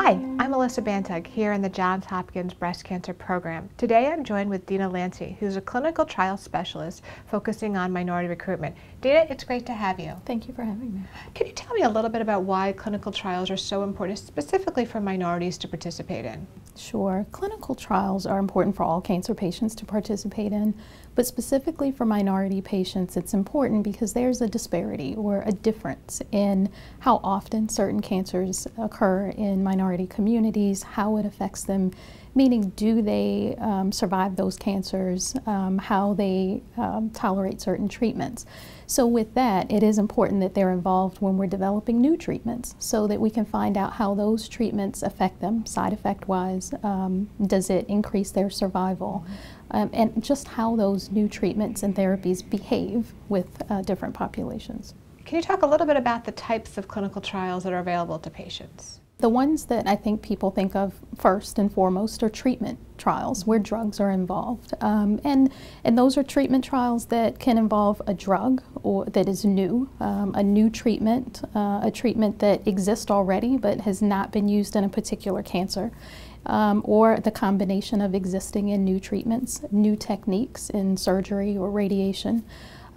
Hi, I'm Elissa Bantug here in the Johns Hopkins Breast Cancer Program. Today I'm joined with Dina Lansey, who's a clinical trial specialist focusing on minority recruitment. Dina, it's great to have you. Thank you for having me. Can you tell me a little bit about why clinical trials are so important, specifically for minorities to participate in? Sure. Clinical trials are important for all cancer patients to participate in, but specifically for minority patients, it's important because there's a disparity or a difference in how often certain cancers occur in minority communities, how it affects them, meaning do they um, survive those cancers, um, how they um, tolerate certain treatments. So with that, it is important that they're involved when we're developing new treatments so that we can find out how those treatments affect them, side effect wise. Um, does it increase their survival? Um, and just how those new treatments and therapies behave with uh, different populations. Can you talk a little bit about the types of clinical trials that are available to patients? The ones that I think people think of first and foremost are treatment trials where drugs are involved. Um, and, and those are treatment trials that can involve a drug or that is new, um, a new treatment, uh, a treatment that exists already but has not been used in a particular cancer. Um, or the combination of existing and new treatments, new techniques in surgery or radiation.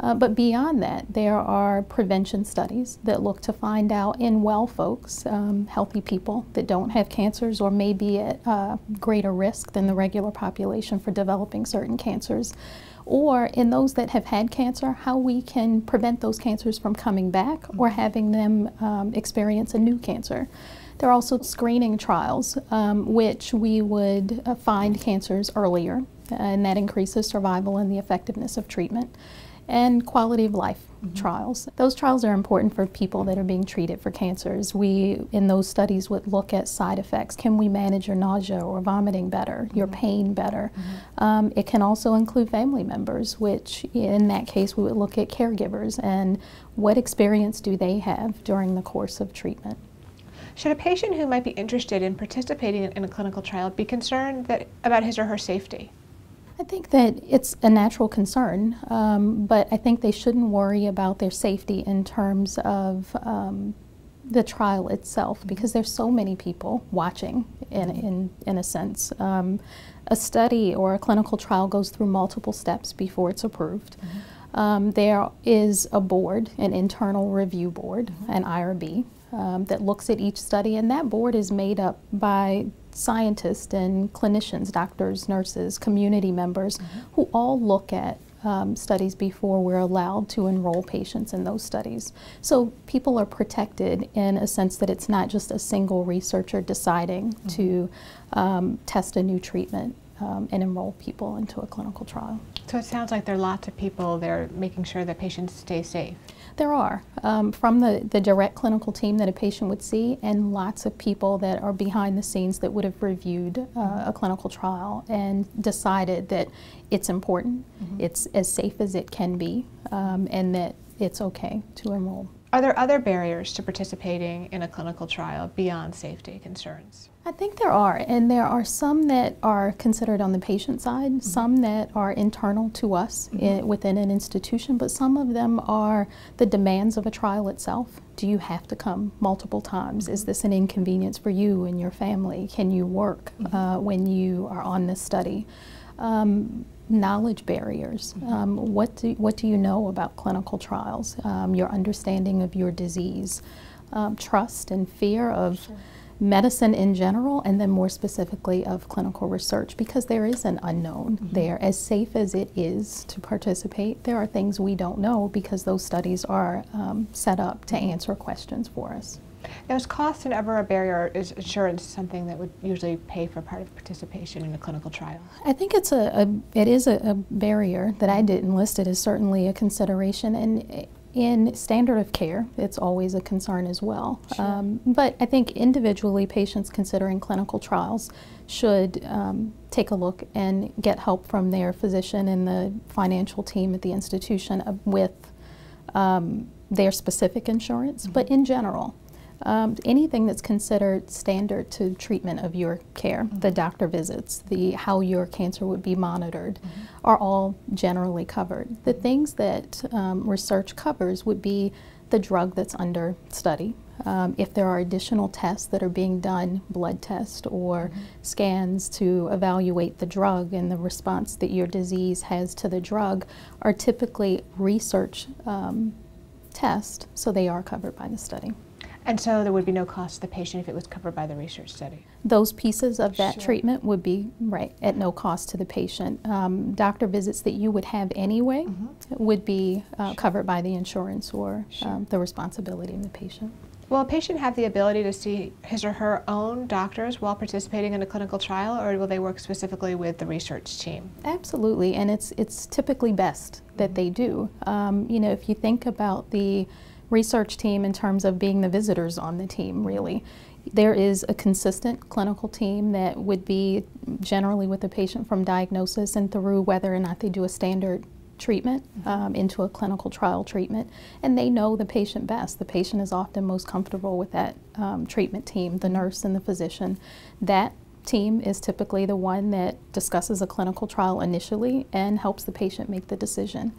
Uh, but beyond that, there are prevention studies that look to find out in well folks, um, healthy people that don't have cancers or may be at uh, greater risk than the regular population for developing certain cancers, or in those that have had cancer, how we can prevent those cancers from coming back or having them um, experience a new cancer. There are also screening trials, um, which we would uh, find cancers earlier, and that increases survival and the effectiveness of treatment and quality of life mm -hmm. trials. Those trials are important for people that are being treated for cancers. We, in those studies, would look at side effects. Can we manage your nausea or vomiting better, mm -hmm. your pain better? Mm -hmm. um, it can also include family members, which in that case we would look at caregivers and what experience do they have during the course of treatment. Should a patient who might be interested in participating in a clinical trial be concerned that, about his or her safety? I think that it's a natural concern, um, but I think they shouldn't worry about their safety in terms of um, the trial itself mm-hmm. because there's so many people watching in, in, in a sense. Um, a study or a clinical trial goes through multiple steps before it's approved. Mm -hmm. there is a board, an internal review board, mm -hmm. an IRB, um, that looks at each study, and that board is made up by scientists and clinicians, doctors, nurses, community members, mm -hmm. who all look at um, studies before we're allowed to enroll patients in those studies. So people are protected in a sense that it's not just a single researcher deciding mm -hmm. to um, test a new treatment um, and enroll people into a clinical trial. So it sounds like there are lots of people there making sure that patients stay safe. There are, um, from the, the direct clinical team that a patient would see, and lots of people that are behind the scenes that would have reviewed uh, a clinical trial and decided that it's important, mm -hmm. it's as safe as it can be, um, and that it's okay to enroll. Are there other barriers to participating in a clinical trial beyond safety concerns? I think there are, and there are some that are considered on the patient side, mm -hmm. some that are internal to us mm -hmm. in, within an institution, but some of them are the demands of a trial itself. Do you have to come multiple times? Is this an inconvenience for you and your family? Can you work mm -hmm. uh, when you are on this study? Um, knowledge barriers. Mm-hmm. Um, what, do, what do you know about clinical trials? Um, your understanding of your disease, um, trust and fear of sure. medicine in general, and then more specifically of clinical research, because there is an unknown mm -hmm. there. As safe as it is to participate, there are things we don't know because those studies are um, set up to answer questions for us. Now, is cost and ever a barrier? Is insurance something that would usually pay for part of participation in a clinical trial? I think it's a, a it is a, a, barrier that I didn't list. It is certainly a consideration, and in standard of care, it's always a concern as well. Sure. Um, but I think individually, patients considering clinical trials should um, take a look and get help from their physician and the financial team at the institution with um, their specific insurance. Mm -hmm. But in general, um, anything that's considered standard to treatment of your care, mm -hmm. the mm-hmm. doctor visits, the how your cancer would be monitored, mm -hmm. are all generally covered. The things that um, research covers would be the drug that's under study, Um, if there are additional tests that are being done, blood tests or Mm-hmm. scans to evaluate the drug and the response that your disease has to the drug, are typically research um, tests, so they are covered by the study. And so there would be no cost to the patient if it was covered by the research study. Those pieces of that Sure. treatment would be right at no cost to the patient. Um, doctor visits that you would have anyway would be uh, Sure. covered by the insurance or Sure. um, the responsibility of the patient. Will a patient have the ability to see his or her own doctors while participating in a clinical trial, or will they work specifically with the research team? Absolutely, and it's it's typically best that they do. Um, you know, if you think about the research team in terms of being the visitors on the team, really, there is a consistent clinical team that would be generally with the patient from diagnosis and through whether or not they do a standard treatment um, into a clinical trial treatment, and they know the patient best. The patient is often most comfortable with that um, treatment team, the nurse and the physician. That team is typically the one that discusses a clinical trial initially and helps the patient make the decision.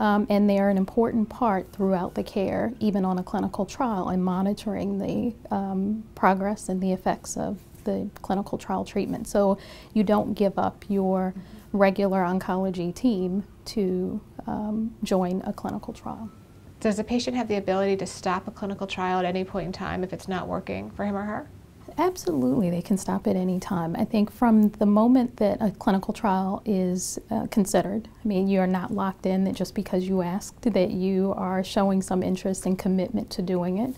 Um, and they are an important part throughout the care, even on a clinical trial, in monitoring the um, progress and the effects of the clinical trial treatment. So you don't give up your regular oncology team to um, join a clinical trial. Does the patient have the ability to stop a clinical trial at any point in time if it's not working for him or her? Absolutely, they can stop at any time. I think from the moment that a clinical trial is uh, considered, I mean, you're not locked in that just because you asked that you are showing some interest and commitment to doing it.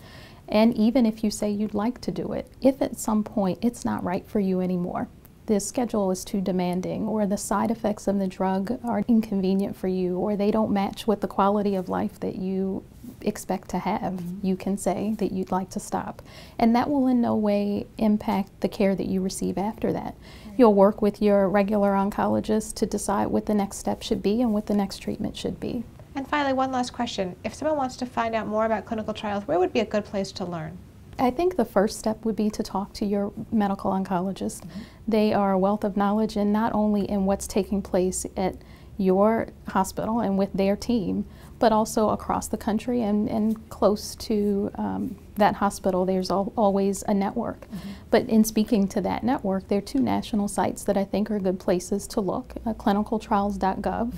And even if you say you'd like to do it, if at some point it's not right for you anymore, the schedule is too demanding, or the side effects of the drug are inconvenient for you, or they don't match with the quality of life that you expect to have, mm-hmm. you can say that you'd like to stop. And that will in no way impact the care that you receive after that. You'll work with your regular oncologist to decide what the next step should be and what the next treatment should be. And finally, one last question. If someone wants to find out more about clinical trials, where would be a good place to learn? I think the first step would be to talk to your medical oncologist. They are a wealth of knowledge, and not only in what's taking place at your hospital and with their team, but also across the country and, and close to um, that hospital. There's al always a network. But in speaking to that network, there are two national sites that I think are good places to look. Uh, clinicaltrials.gov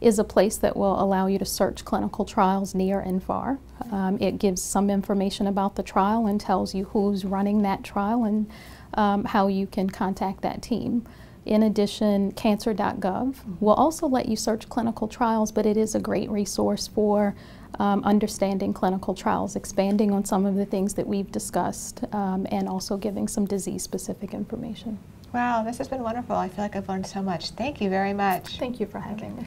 is a place that will allow you to search clinical trials near and far. Um, it gives some information about the trial and tells you who's running that trial and um, how you can contact that team. In addition, cancer.gov will also let you search clinical trials, but it is a great resource for um, understanding clinical trials, expanding on some of the things that we've discussed, um, and also giving some disease specific information. Wow, this has been wonderful. I feel like I've learned so much. Thank you very much. Thank you for having me.